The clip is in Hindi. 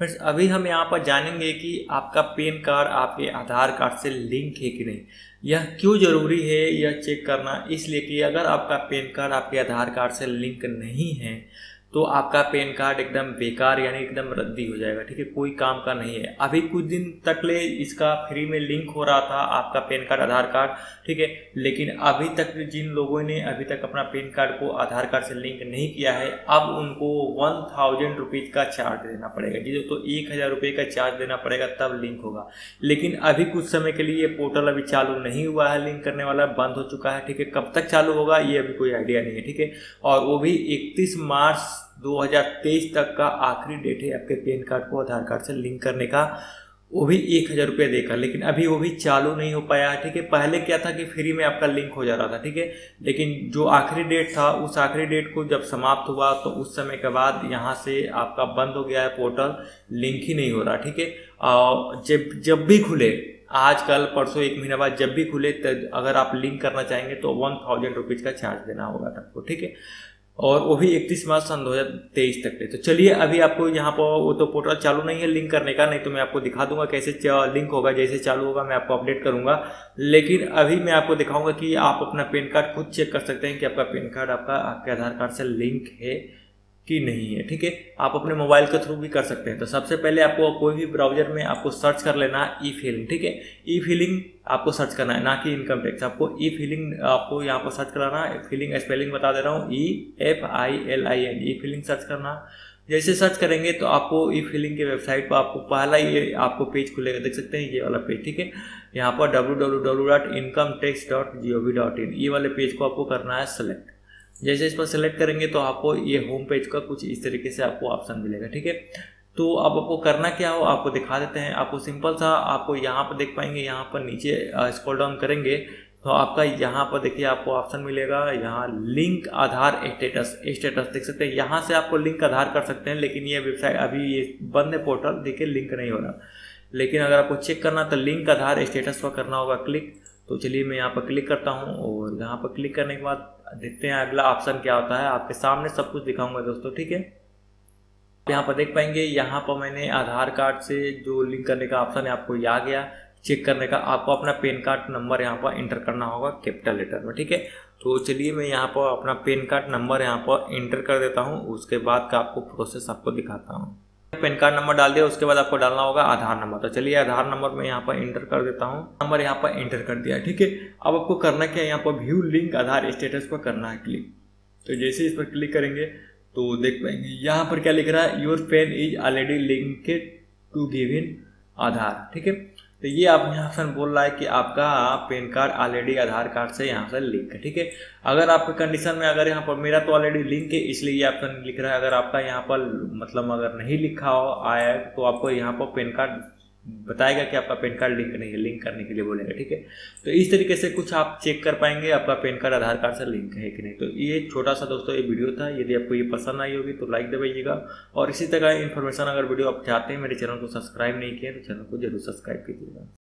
फ्रेंड्स अभी हम यहाँ पर जानेंगे कि आपका पेन कार्ड आपके आधार कार्ड से लिंक है कि नहीं। यह क्यों ज़रूरी है, यह चेक करना, इसलिए कि अगर आपका पेन कार्ड आपके आधार कार्ड से लिंक नहीं है तो आपका पैन कार्ड एकदम बेकार यानी एकदम रद्दी हो जाएगा, ठीक है? कोई काम का नहीं है। अभी कुछ दिन तक ले इसका फ्री में लिंक हो रहा था आपका पैन कार्ड, आधार कार्ड, ठीक है? लेकिन अभी तक जिन लोगों ने अभी तक अपना पैन कार्ड को आधार कार्ड से लिंक नहीं किया है, अब उनको वन थाउज़ेंड रुपीज़ का चार्ज देना पड़ेगा। जी तो एक हज़ार रुपये का चार्ज देना पड़ेगा, तब लिंक होगा। लेकिन अभी कुछ समय के लिए ये पोर्टल अभी चालू नहीं हुआ है, लिंक करने वाला बंद हो चुका है, ठीक है? कब तक चालू होगा, ये अभी कोई आइडिया नहीं है, ठीक है? और वो भी इकतीस मार्च 2023 तक का आखिरी डेट है आपके पैन कार्ड को, आधार कार्ड से लिंक करने का। वो भी एक हज़ार रुपये देकर, लेकिन अभी वो भी चालू नहीं हो पाया, ठीक है? पहले क्या था कि फ्री में आपका लिंक हो जा रहा था, ठीक है? लेकिन जो आखिरी डेट था, उस आखिरी डेट को जब समाप्त हुआ तो उस समय के बाद यहाँ से आपका बंद हो गया है पोर्टल लिंक ही नहीं हो रहा, ठीक है? और जब जब भी खुले, आज, कल, परसों, एक महीना बाद जब भी खुले तो अगर आप लिंक करना चाहेंगे तो वन थाउज़ेंड रुपीज़ का चार्ज देना होगा आपको, ठीक है? और वो भी इकतीस मार्च सन दो हज़ार तेईस तक थे तो चलिए, अभी आपको यहाँ पर वो तो पोर्टल चालू नहीं है लिंक करने का, नहीं तो मैं आपको दिखा दूँगा कैसे लिंक होगा, जैसे चालू होगा, मैं आपको अपडेट करूँगा। लेकिन अभी मैं आपको दिखाऊँगा कि आप अपना पेन कार्ड खुद चेक कर सकते हैं कि आपका पेन कार्ड आपका आपके आधार कार्ड से लिंक है की नहीं है, ठीक है? आप अपने मोबाइल के थ्रू भी कर सकते हैं। तो सबसे पहले आपको कोई भी ब्राउज़र में आपको सर्च कर लेना है ई फीलिंग ठीक है? ई फीलिंग आपको सर्च करना है, ना कि इनकम टैक्स आपको ई फीलिंग आपको यहाँ पर सर्च कराना है। फीलिंग स्पेलिंग बता दे रहा हूँ। E F I L I N E filing search करना। जैसे सर्च करेंगे तो आपको ई फीलिंग के वेबसाइट पर आपको पहला ये आपको पेज खुलेगा। देख सकते हैं ये वाला पेज ठीक है? यहाँ पर W W W dot income tax dot G O V dot in ये वाले पेज को आपको करना है सेलेक्ट जैसे इस पर सेलेक्ट करेंगे तो आपको ये होम पेज का कुछ इस तरीके से आपको ऑप्शन मिलेगा, ठीक है? तो अब आपको करना क्या हो, आपको दिखा देते हैं। आपको सिंपल सा, आपको यहाँ पर देख पाएँगे, यहाँ पर नीचे स्क्रॉल डाउन करेंगे तो आपका यहाँ पर देखिए आपको ऑप्शन मिलेगा। यहाँ लिंक आधार स्टेटस स्टेटस देख सकते हैं। यहाँ से आपको लिंक आधार कर सकते हैं, लेकिन ये वेबसाइट अभी ये बंद है पोर्टल देखिए लिंक नहीं हो रहा। लेकिन अगर आपको चेक करना तो लिंक आधार स्टेटस पर करना होगा क्लिक तो चलिए मैं यहाँ पर क्लिक करता हूँ और यहाँ पर क्लिक करने के बाद देखते हैं अगला ऑप्शन क्या होता है। आपके सामने सब कुछ दिखाऊँगा दोस्तों, ठीक है? यहाँ पर देख पाएँगे, यहाँ पर मैंने आधार कार्ड से जो लिंक करने का ऑप्शन है आपको आ गया। चेक करने का आपको अपना पेन कार्ड नंबर यहाँ पर इंटर करना होगा कैपिटल लेटर में, ठीक है? तो चलिए मैं यहाँ पर अपना पेन कार्ड नंबर यहाँ पर इंटर कर देता हूँ, उसके बाद का आपको प्रोसेस आपको दिखाता हूँ। पैन कार्ड नंबर डाल दिया, उसके बाद आपको डालना होगा आधार नंबर तो चलिए आधार नंबर मैं यहाँ पर इंटर कर देता हूँ। नंबर यहाँ पर इंटर कर दिया, ठीक है? अब आपको करना क्या है, यहाँ पर व्यू लिंक आधार स्टेटस पर करना है क्लिक तो जैसे इस पर क्लिक करेंगे तो देख पाएँगे, यहाँ पर क्या लिख रहा है your PAN is already linked to give in Aadhaar ठीक है? तो ये आप यहाँ से बोल रहा है कि आपका PAN card already Aadhaar card से यहाँ से लिंक है, ठीक है? अगर आपके कंडीशन में अगर यहाँ पर मेरा तो ऑलरेडी लिंक है, इसलिए ये आपका लिख रहा है। अगर आपका यहाँ पर मतलब अगर नहीं लिखा हो, आया तो आपको यहाँ पर पैन कार्ड बताएगा कि आपका पैन कार्ड लिंक नहीं है, लिंक करने के लिए बोलेगा, ठीक है? तो इस तरीके से कुछ आप चेक कर पाएँगे, आपका पैन कार्ड, आधार कार्ड से लिंक है कि नहीं। तो ये छोटा सा दोस्तों, ये वीडियो था, यदि आपको ये पसंद आई होगी तो लाइक दबाइएगा। और इसी तरह इन्फॉर्मेशन अगर वीडियो आप चाहते हैं, मेरे चैनल को सब्सक्राइब नहीं किया तो चैनल को ज़रूर सब्सक्राइब कीजिएगा।